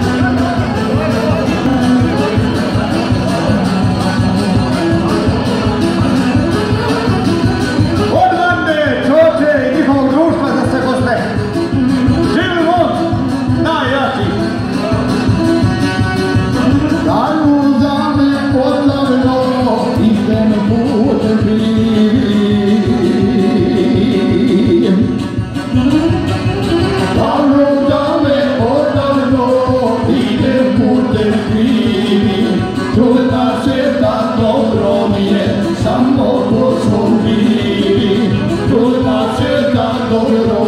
Thank Doppelpunkt.